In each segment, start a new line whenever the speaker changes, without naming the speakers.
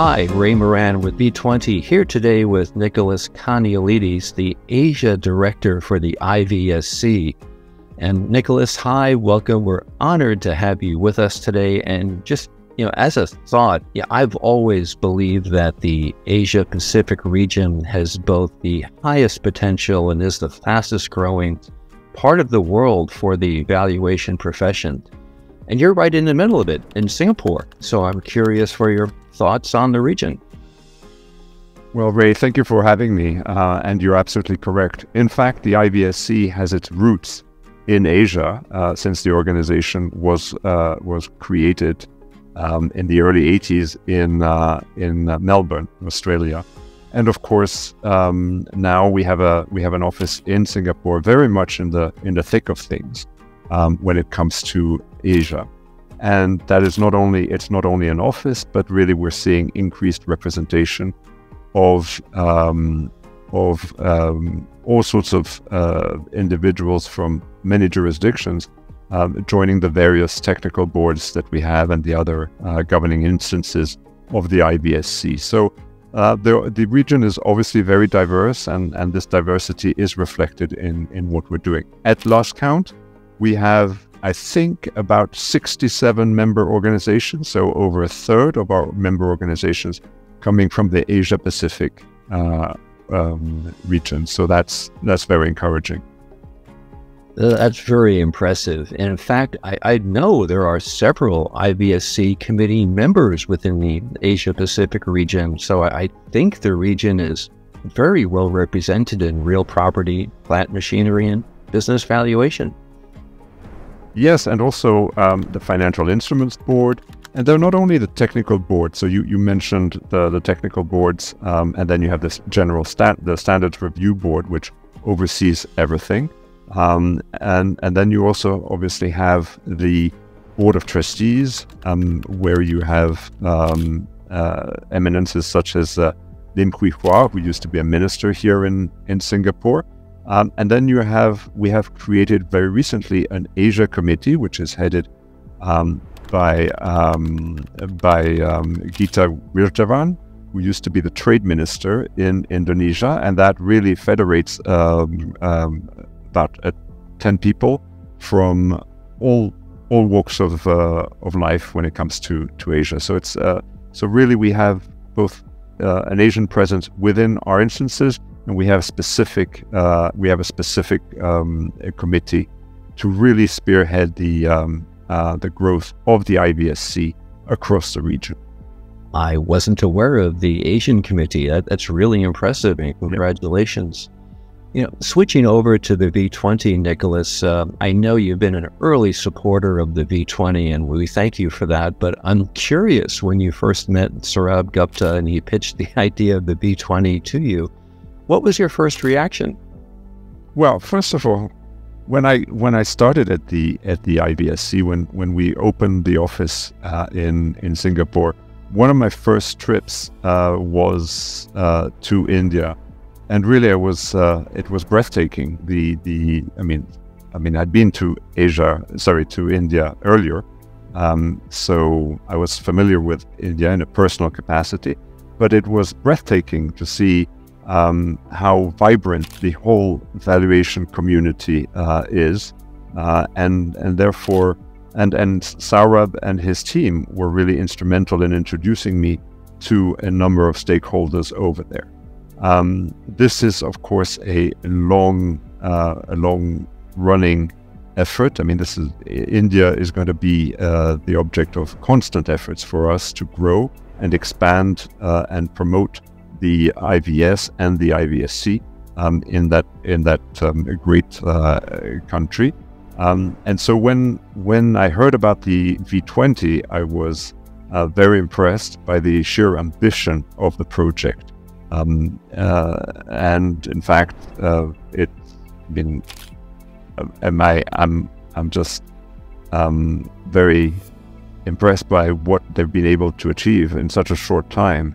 Hi, Ray Moran with V20, here today with Nicholas Konialidis, the Asia Director for the IVSC. And Nicholas, hi, welcome. We're honored to have you with us today. And just, you know, as a thought, yeah, I've always believed that the Asia Pacific region has both the highest potential and is the fastest growing part of the world for the valuation profession. And you're right in the middle of it in Singapore. So I'm curious for your thoughts on the region.
Well, Ray, thank you for having me. Uh, and you're absolutely correct. In fact, the IVSC has its roots in Asia uh, since the organization was uh, was created um, in the early 80s in uh, in Melbourne, Australia. And of course, um, now we have a we have an office in Singapore, very much in the in the thick of things um, when it comes to Asia. And that is not only it's not only an office, but really we're seeing increased representation of um, of um, all sorts of uh, individuals from many jurisdictions um, joining the various technical boards that we have and the other uh, governing instances of the IVSC. So uh, the, the region is obviously very diverse, and, and this diversity is reflected in, in what we're doing. At last count, we have, I think, about 67 member organizations, so over a third of our member organizations coming from the Asia Pacific uh, um, region. So that's that's very encouraging.
Uh, that's very impressive. And in fact, I, I, know there are several IVSC committee members within the Asia Pacific region. So I, I think the region is very well represented in real property, plant machinery, and business valuation.
Yes, and also um, the Financial Instruments Board. And they're not only the technical board. So you, you mentioned the, the technical boards, um, and then you have this general stat, the Standards Review Board, which oversees everything. Um, and, and then you also obviously have the Board of Trustees, um, where you have um, uh, eminences such as uh, Lim Hwee Hua, who used to be a minister here in, in Singapore. Um, and then you have, we have created very recently an Asia committee, which is headed um, by, um, by um, Gita Wirjawan, who used to be the trade minister in Indonesia. And that really federates um, um, about uh, 10 people from all all walks of uh, of life when it comes to to Asia. So it's uh, so really we have both uh, an Asian presence within our instances, and we have specific uh, we have a specific um, committee to really spearhead the um, uh, the growth of the IVSC across the region.
I wasn't aware of the Asian committee. That, that's really impressive, and congratulations. Yep. You know, switching over to the V20, Nicholas, uh, I know you've been an early supporter of the V20, and we thank you for that. But I'm curious when you first met Saurabh Gupta and he pitched the idea of the V20 to you, what was your first reaction?
Well, first of all, when I when I started at the at the IVSC, when when we opened the office uh, in in Singapore, one of my first trips uh, was uh, to India and really, it was uh, it was breathtaking. The the I mean, I mean, I'd been to Asia, sorry, to India earlier, um, so I was familiar with India in a personal capacity. But it was breathtaking to see um, how vibrant the whole valuation community uh, is, uh, and and therefore, and and Saurabh and his team were really instrumental in introducing me to a number of stakeholders over there. Um, this is, of course, a long, uh, a long running effort. I mean, this is India is going to be uh, the object of constant efforts for us to grow and expand uh, and promote the IVS and the IVSC um, in that in that um, great uh, country. Um, and so when when I heard about the V20, I was uh, very impressed by the sheer ambition of the project. Um, uh, and in fact, uh, it's been, uh, am I, I'm, I'm just um, very impressed by what they've been able to achieve in such a short time.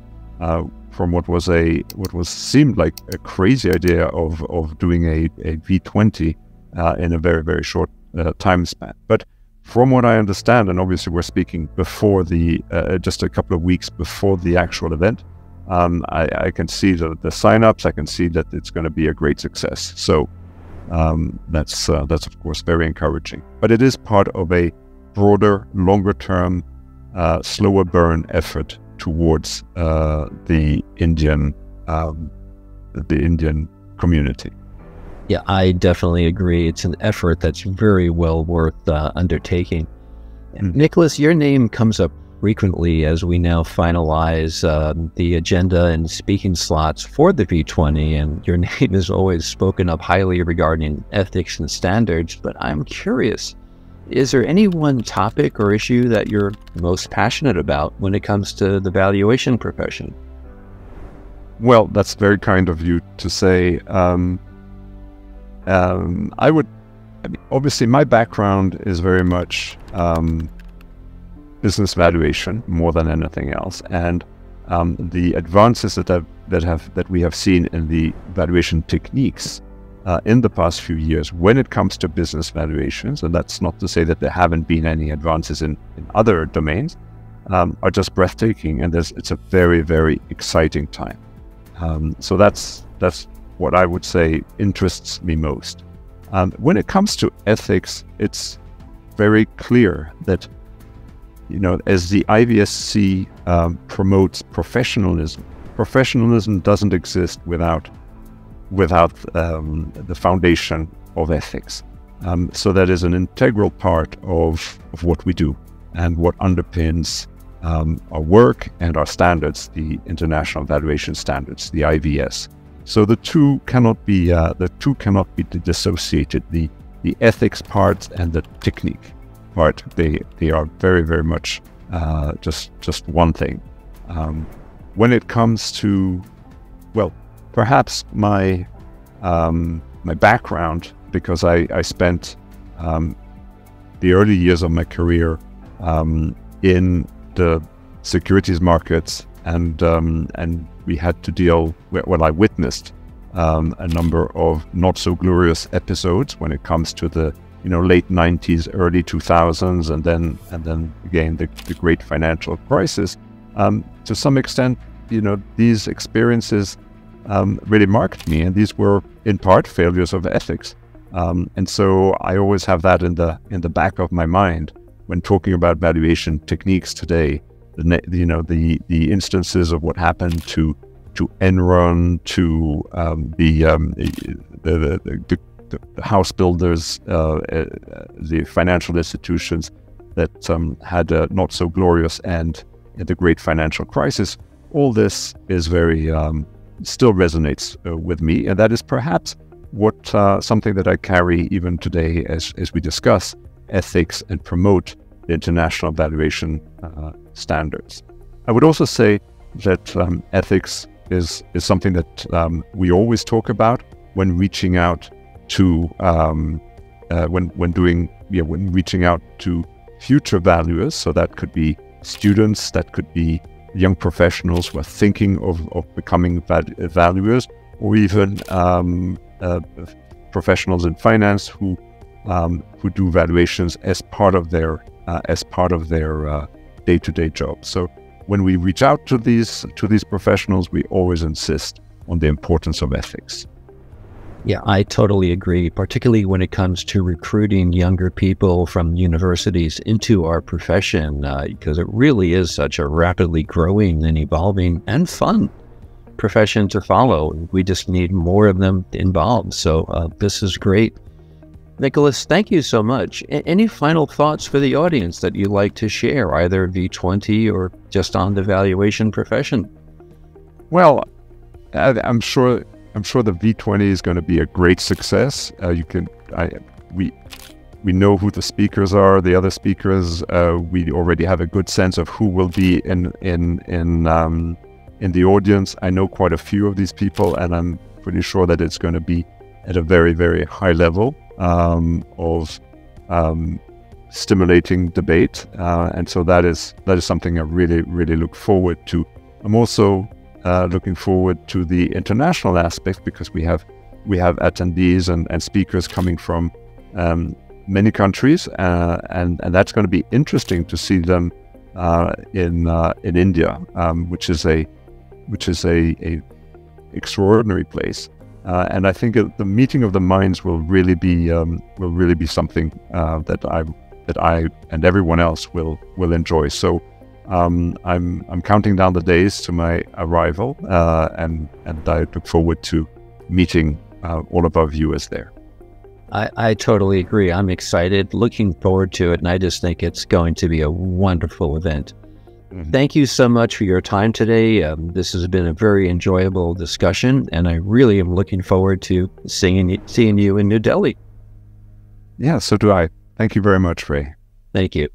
Uh, from what was a what was seemed like a crazy idea of of doing a, a V20 uh, in a very very short uh, time span. But from what I understand, and obviously we're speaking before the uh, just a couple of weeks before the actual event, um, I, I, can see the, the signups. I can see that it's going to be a great success. So um, that's uh, that's of course very encouraging. But it is part of a broader, longer term, uh, slower burn effort towards uh, the Indian um, the Indian community.
Yeah, I definitely agree. It's an effort that's very well worth uh, undertaking. Mm. Nicholas, your name comes up frequently as we now finalize uh, the agenda and speaking slots for the V20, and your name is always spoken up highly regarding ethics and standards. But I'm curious is there any one topic or issue that you're most passionate about when it comes to the valuation profession?
Well, that's very kind of you to say. Um, um, I would, I mean, obviously, my background is very much um, business valuation more than anything else, and um, the advances that have that have that we have seen in the valuation techniques uh, in the past few years when it comes to business valuations, and that's not to say that there haven't been any advances in, in other domains, um, are just breathtaking, and it's a very very exciting time. Um, so that's that's what I would say interests me most. Um, when it comes to ethics, it's very clear that you know as the IVSC um, promotes professionalism, professionalism doesn't exist without without um, the foundation of ethics. Um, so that is an integral part of, of what we do and what underpins um, our work and our standards, the International Valuation Standards, the IVS. So the two cannot be uh, the two cannot be dissociated. The the ethics part and the technique part they they are very very much uh, just just one thing. Um, when it comes to well, perhaps my um, my background because I I spent um, the early years of my career um, in the securities markets and um, and we had to deal with well I witnessed um, a number of not so glorious episodes when it comes to the you know late 90s early 2000s and then and then again the, the great financial crisis. Um, to some extent you know these experiences um, really marked me and these were in part failures of ethics um, and so I always have that in the in the back of my mind when talking about valuation techniques today the you know the the instances of what happened to to Enron, to um, the, um, the, the, the, the, house builders, uh, uh, the financial institutions that um, had a not so glorious end in the great financial crisis. All this is very um, still resonates uh, with me, and that is perhaps what uh, something that I carry even today as as we discuss ethics and promote the international valuation uh, standards. I would also say that um, ethics is, is something that um, we always talk about when reaching out to um, uh, when when doing yeah when reaching out to future valuers. So that could be students, that could be young professionals who are thinking of, of becoming valuers, or even um, uh, professionals in finance who um, who do valuations as part of their uh, as part of their uh, day-to-day job. So when we reach out to these to these professionals, we always insist on the importance of ethics.
Yeah, I totally agree, particularly when it comes to recruiting younger people from universities into our profession, uh, because it really is such a rapidly growing and evolving and fun profession to follow. We just need more of them involved. So uh, this is great. Nicholas, thank you so much. A any final thoughts for the audience that you'd like to share, either V20 or just on the valuation profession?
Well, I'm sure I'm sure the V20 is going to be a great success. Uh, you can I, we we know who the speakers are, the other speakers. Uh, we already have a good sense of who will be in in in um, in the audience. I know quite a few of these people, and I'm pretty sure that it's going to be at a very very high level um, of um, stimulating debate, uh, and so that is that is something I really really look forward to. I'm also uh, looking forward to the international aspect because we have we have attendees and, and speakers coming from um, many countries, uh, and and that's going to be interesting to see them uh, in uh, in India, um, which is a which is a, a extraordinary place. Uh, and I think the meeting of the minds will really be um, will really be something uh, that I that I and everyone else will will enjoy. So um, I'm I'm counting down the days to my arrival, uh, and and I look forward to meeting uh, all of our viewers there.
I, I totally agree. I'm excited, looking forward to it, and I just think it's going to be a wonderful event. Mm-hmm. Thank you so much for your time today. Um, this has been a very enjoyable discussion, and I really am looking forward to seeing seeing you in New Delhi.
Yeah, so do I. Thank you very much, Ray.
Thank you.